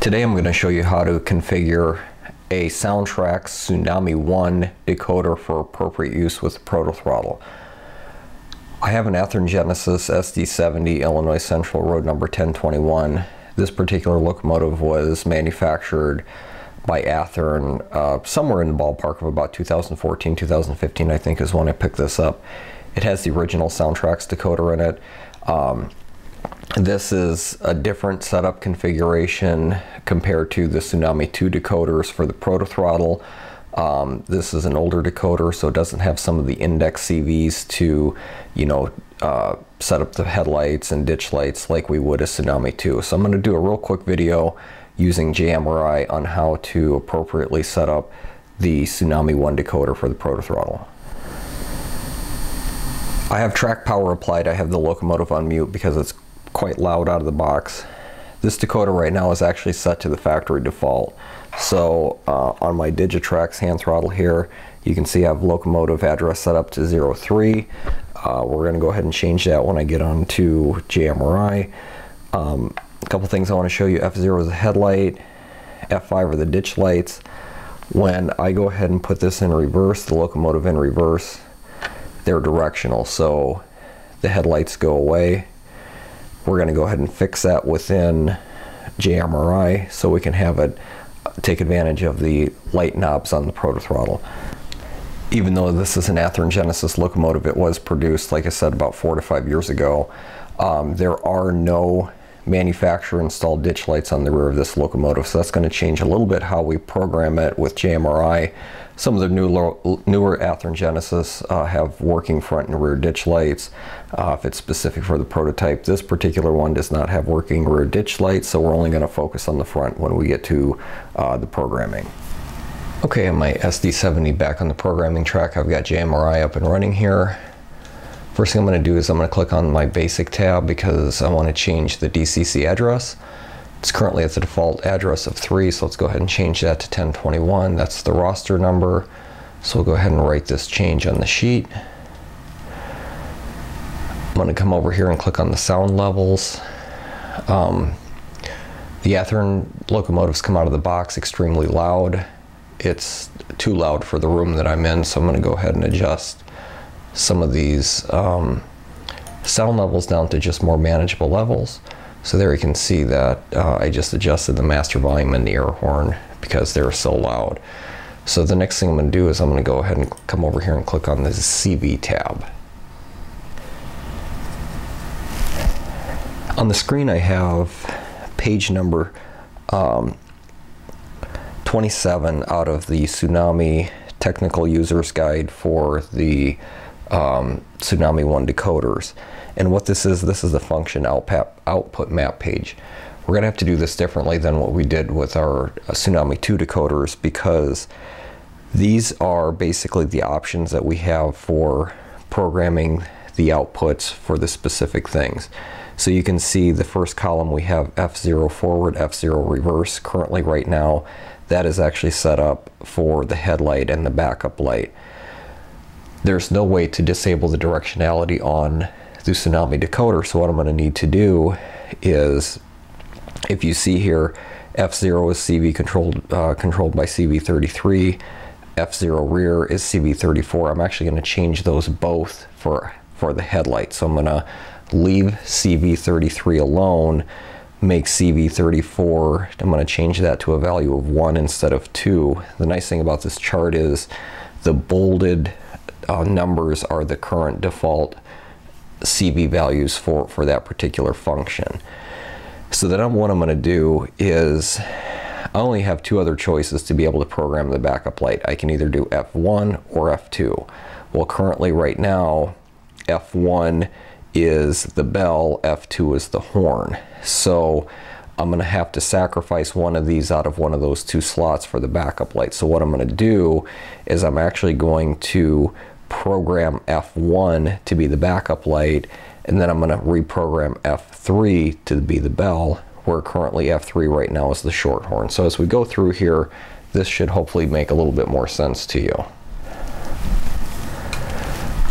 Today I'm going to show you how to configure a Soundtraxx Tsunami 1 decoder for appropriate use with Proto Throttle. I have an Athearn Genesis SD70 Illinois Central Road number 1021. This particular locomotive was manufactured by Athearn uh, somewhere in the ballpark of about 2014, 2015 I think is when I picked this up. It has the original Soundtraxx decoder in it. Um, this is a different setup configuration compared to the Tsunami 2 decoders for the Proto Throttle. Um, this is an older decoder, so it doesn't have some of the index CVs to, you know, uh, set up the headlights and ditch lights like we would a Tsunami 2. So I'm going to do a real quick video using JMRI on how to appropriately set up the Tsunami 1 decoder for the Proto Throttle. I have track power applied. I have the locomotive on mute because it's quite loud out of the box. This decoder right now is actually set to the factory default. So uh, on my Digitrax hand throttle here, you can see I have locomotive address set up to 03. Uh, we're going to go ahead and change that when I get on to JMRI. Um, a couple things I want to show you. F0 is the headlight, F5 are the ditch lights. When I go ahead and put this in reverse, the locomotive in reverse, they're directional. So the headlights go away we're going to go ahead and fix that within JMRI so we can have it take advantage of the light knobs on the proto throttle. Even though this is an Athearn Genesis locomotive, it was produced, like I said, about four to five years ago. Um, there are no manufacturer installed ditch lights on the rear of this locomotive, so that's going to change a little bit how we program it with JMRI. Some of the new, newer Athearn Genesis uh, have working front and rear ditch lights uh, if it's specific for the prototype. This particular one does not have working rear ditch lights, so we're only going to focus on the front when we get to uh, the programming. Okay, my SD70 back on the programming track, I've got JMRI up and running here. First thing I'm going to do is I'm going to click on my basic tab because I want to change the DCC address. It's currently at the default address of 3, so let's go ahead and change that to 1021. That's the roster number. So we'll go ahead and write this change on the sheet. I'm going to come over here and click on the sound levels. Um, the Athearn locomotives come out of the box extremely loud. It's too loud for the room that I'm in, so I'm going to go ahead and adjust some of these um, sound levels down to just more manageable levels. So there you can see that uh, I just adjusted the master volume and the air horn because they're so loud. So the next thing I'm going to do is I'm going to go ahead and come over here and click on the CV tab. On the screen I have page number um, 27 out of the Tsunami Technical User's Guide for the um, Tsunami 1 decoders. And what this is, this is the function output map page. We're going to have to do this differently than what we did with our uh, Tsunami 2 decoders because these are basically the options that we have for programming the outputs for the specific things. So you can see the first column we have F0 forward, F0 reverse. Currently right now that is actually set up for the headlight and the backup light. There's no way to disable the directionality on the Tsunami decoder. So what I'm going to need to do is, if you see here, F0 is CV controlled, uh, controlled by CV33, F0 rear is CV34. I'm actually going to change those both for, for the headlight. So I'm going to leave CV33 alone, make CV34, I'm going to change that to a value of 1 instead of 2. The nice thing about this chart is the bolded uh, numbers are the current default CV values for, for that particular function. So then what I'm going to do is I only have two other choices to be able to program the backup light. I can either do F1 or F2. Well, currently right now, F1 is the bell, F2 is the horn. So I'm going to have to sacrifice one of these out of one of those two slots for the backup light. So what I'm going to do is I'm actually going to program F1 to be the backup light, and then I'm going to reprogram F3 to be the bell, where currently F3 right now is the short horn. So as we go through here, this should hopefully make a little bit more sense to you.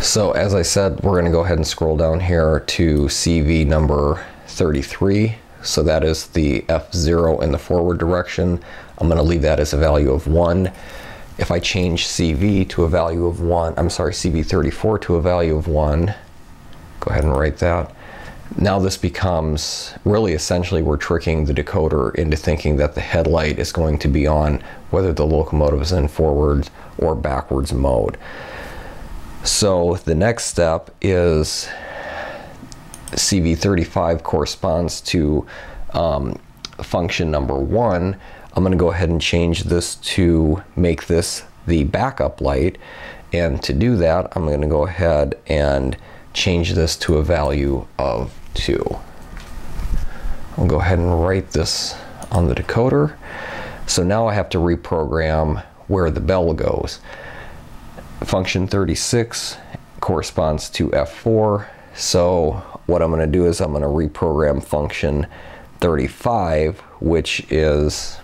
So as I said, we're going to go ahead and scroll down here to CV number 33 So that is the F0 in the forward direction. I'm going to leave that as a value of 1. If I change CV to a value of 1, I'm sorry, CV34 to a value of 1, go ahead and write that. Now this becomes, really essentially we're tricking the decoder into thinking that the headlight is going to be on whether the locomotive is in forward or backwards mode. So the next step is CV35 corresponds to um, function number one. I'm going to go ahead and change this to make this the backup light. And to do that, I'm going to go ahead and change this to a value of 2. I'll go ahead and write this on the decoder. So now I have to reprogram where the bell goes. Function 36 corresponds to F4. So what I'm going to do is I'm going to reprogram function 35, which is,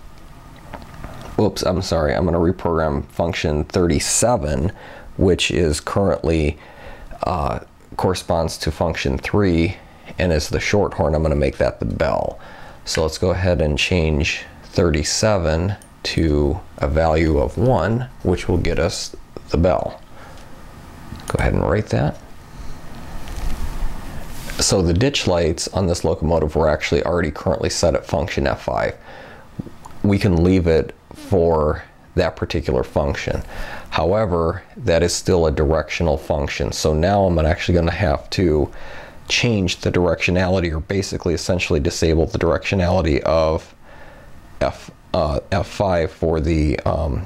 oops, I'm sorry, I'm going to reprogram function 37, which is currently uh, corresponds to function 3 and as the short horn I'm going to make that the bell. So let's go ahead and change 37 to a value of 1 which will get us the bell. Go ahead and write that. So the ditch lights on this locomotive were actually already currently set at function F5. We can leave it for that particular function. However, that is still a directional function. So now I'm actually going to have to change the directionality or basically essentially disable the directionality of F, uh, F5 for the um,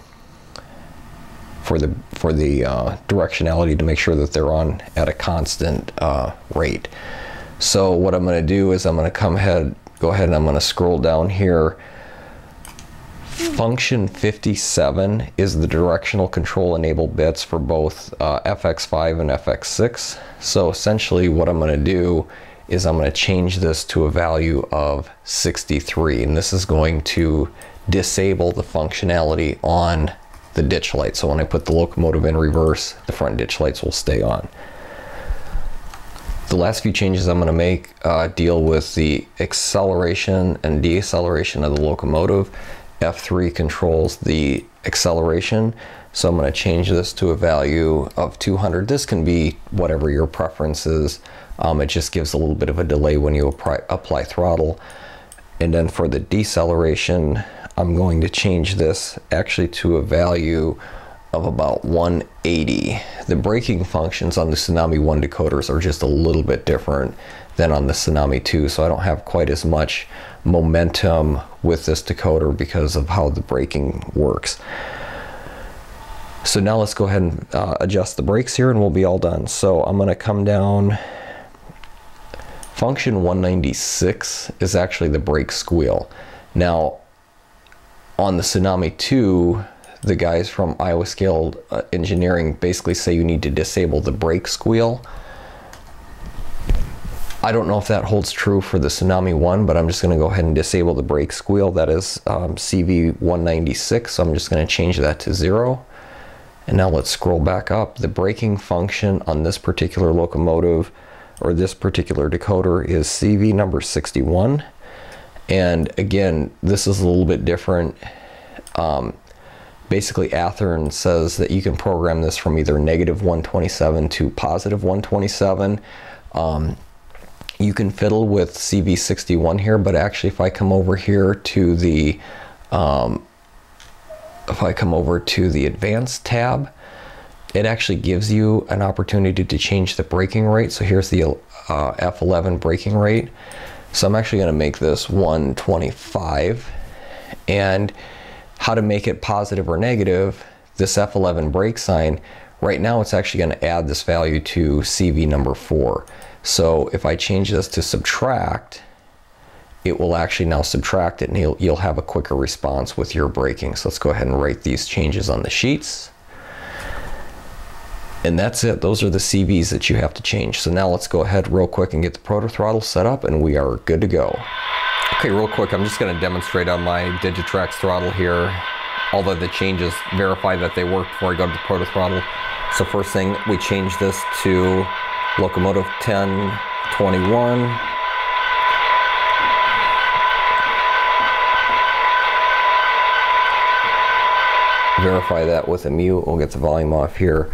for the for the uh, directionality to make sure that they're on at a constant uh, rate. So what I'm going to do is I'm going to come ahead, go ahead and I'm going to scroll down here. Function 57 is the directional control enable bits for both uh, FX5 and FX6. So essentially what I'm going to do is I'm going to change this to a value of 63 and this is going to disable the functionality on the ditch light. So when I put the locomotive in reverse, the front ditch lights will stay on. The last few changes I'm going to make uh, deal with the acceleration and deceleration of the locomotive. F3 controls the acceleration, so I'm going to change this to a value of 200. This can be whatever your preference is. Um, it just gives a little bit of a delay when you apply, apply throttle. And then for the deceleration, I'm going to change this actually to a value of about 180. The braking functions on the Tsunami 1 decoders are just a little bit different than on the Tsunami 2, so I don't have quite as much momentum with this decoder because of how the braking works. So now let's go ahead and uh, adjust the brakes here and we'll be all done. So I'm going to come down. Function 196 is actually the brake squeal. Now on the Tsunami 2, the guys from Iowa Scale uh, Engineering basically say you need to disable the brake squeal. I don't know if that holds true for the Tsunami 1, but I'm just going to go ahead and disable the brake squeal. That is um, CV196, so I'm just going to change that to 0. And now let's scroll back up. The braking function on this particular locomotive or this particular decoder is CV number 61. And again, this is a little bit different. Um, basically, Athearn says that you can program this from either negative 127 to positive 127. Um, you can fiddle with CV61 here, but actually if I come over here to the, um, if I come over to the advanced tab, it actually gives you an opportunity to change the braking rate. So here's the uh, F11 braking rate. So I'm actually going to make this 125 and how to make it positive or negative, this F11 brake sign, right now it's actually going to add this value to CV number 4. So if I change this to subtract, it will actually now subtract it and you'll, you'll have a quicker response with your braking. So let's go ahead and write these changes on the sheets. And that's it. Those are the CVs that you have to change. So now let's go ahead real quick and get the proto throttle set up and we are good to go. Okay, real quick, I'm just gonna demonstrate on my Digitrax throttle here. Although the changes verify that they work before I go to the proto throttle. So first thing, we change this to Locomotive 1021. Verify that with a mute. We'll get the volume off here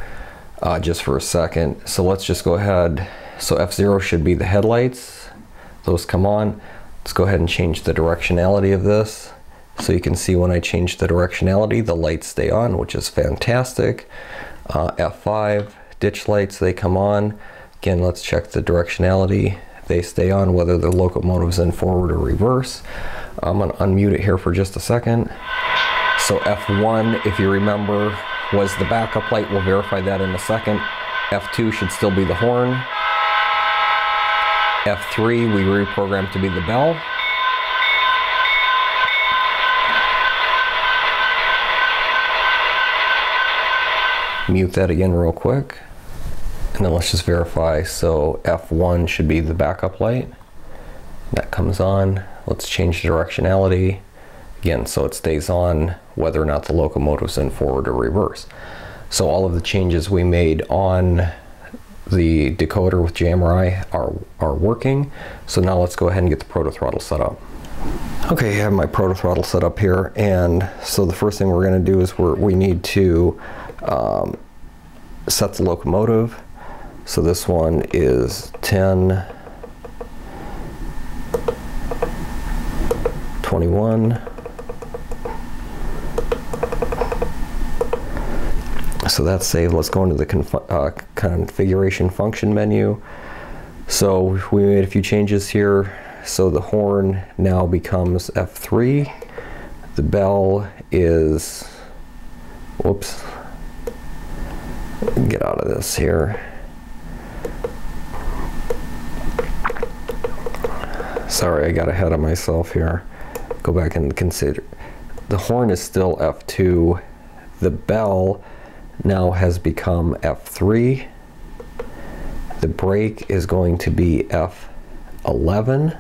uh, just for a second. So let's just go ahead. So F0 should be the headlights. Those come on. Let's go ahead and change the directionality of this. So you can see when I change the directionality, the lights stay on, which is fantastic. Uh, F5, ditch lights, they come on. Again, let's check the directionality. They stay on whether the locomotive's in forward or reverse. I'm gonna unmute it here for just a second. So F1, if you remember, was the backup light. We'll verify that in a second. F2 should still be the horn. F3, we reprogrammed to be the bell. Mute that again real quick. And then let's just verify. So F1 should be the backup light. That comes on. Let's change the directionality. Again, so it stays on whether or not the locomotive's in forward or reverse. So all of the changes we made on the decoder with JMRI are, are working. So now let's go ahead and get the proto throttle set up. Okay, I have my proto throttle set up here. And so the first thing we're gonna do is we we need to um, set the locomotive. So this one is 10, 21, So that's saved. Let's go into the uh, configuration function menu. So we made a few changes here. So the horn now becomes F3. The bell is, whoops, get out of this here. Sorry, I got ahead of myself here. Go back and consider. The horn is still F2. The bell now has become F3. The brake is going to be F11.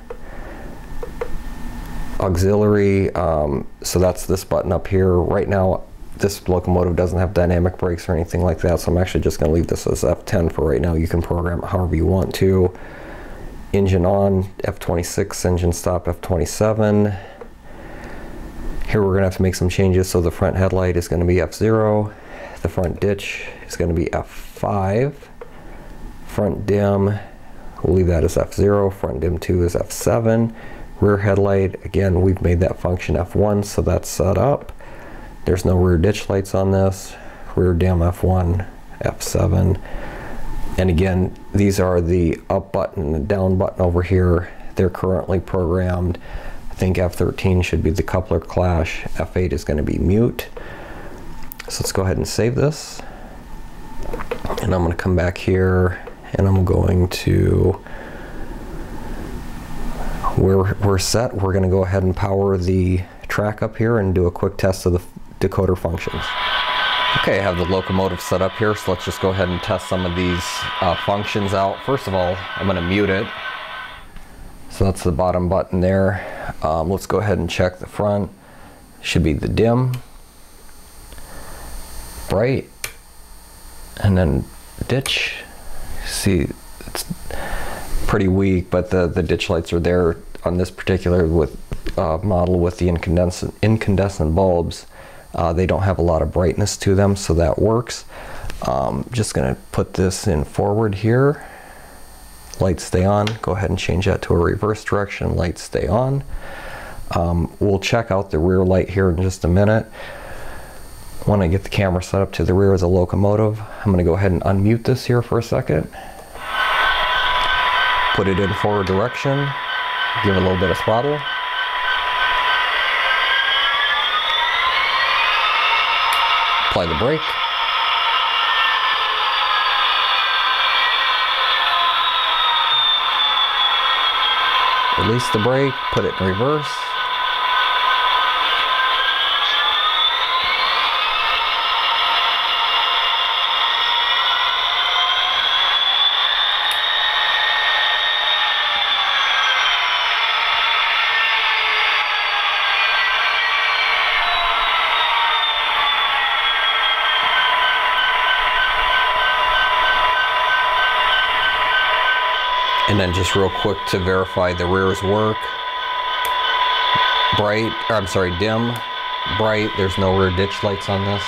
Auxiliary, um, so that's this button up here. Right now, this locomotive doesn't have dynamic brakes or anything like that, so I'm actually just going to leave this as F10 for right now. You can program it however you want to. Engine on, F26, engine stop, F27. Here we're going to have to make some changes, so the front headlight is going to be F0. The front ditch is going to be F5. Front dim, we'll leave that as F0. Front dim 2 is F7. Rear headlight, again, we've made that function F1, so that's set up. There's no rear ditch lights on this. Rear dim F1, F7. And again, these are the up button and down button over here. They're currently programmed. I think F13 should be the coupler clash. F8 is going to be mute. So let's go ahead and save this. And I'm going to come back here and I'm going to, we're, we're set. We're going to go ahead and power the track up here and do a quick test of the decoder functions. Okay, I have the locomotive set up here, so let's just go ahead and test some of these uh, functions out. First of all, I'm going to mute it. So that's the bottom button there. Um, let's go ahead and check the front. Should be the dim bright and then ditch see it's pretty weak but the the ditch lights are there on this particular with uh, model with the incandescent incandescent bulbs uh, they don't have a lot of brightness to them so that works um, just gonna put this in forward here lights stay on go ahead and change that to a reverse direction lights stay on um, we'll check out the rear light here in just a minute want to get the camera set up to the rear of the locomotive. I'm going to go ahead and unmute this here for a second. Put it in forward direction. Give it a little bit of throttle. Apply the brake. Release the brake, put it in reverse. And then just real quick to verify the rears work. Bright, I'm sorry, dim, bright, there's no rear ditch lights on this.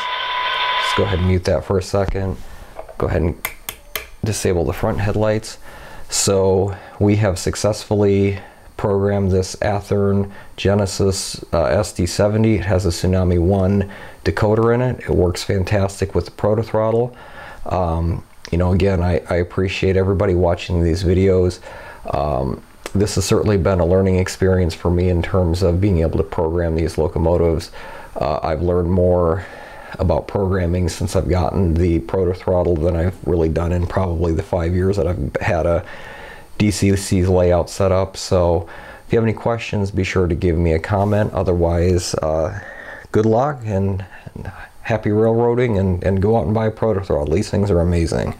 Just go ahead and mute that for a second. Go ahead and disable the front headlights. So we have successfully programmed this Athearn Genesis uh, SD70. It has a Tsunami 1 decoder in it. It works fantastic with the proto throttle. Um, you know, again, I, I, appreciate everybody watching these videos. Um, this has certainly been a learning experience for me in terms of being able to program these locomotives. Uh, I've learned more about programming since I've gotten the proto throttle than I've really done in probably the five years that I've had a DCC layout set up. So if you have any questions, be sure to give me a comment. Otherwise, uh, good luck and, and happy railroading and, and go out and buy a proto throttle. These things are amazing.